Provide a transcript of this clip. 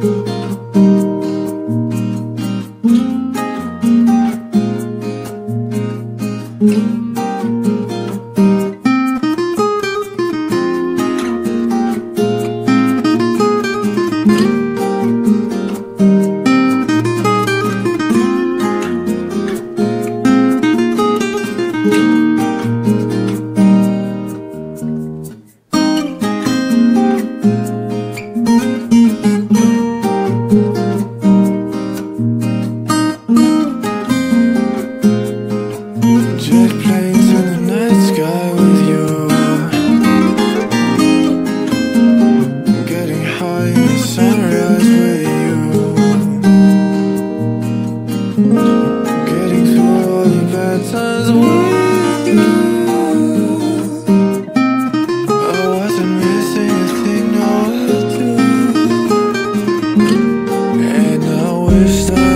Thank mm -hmm. you. sunrise with you. Getting through all the bad times. With you I wasn't missing a thing, no I do And I wish that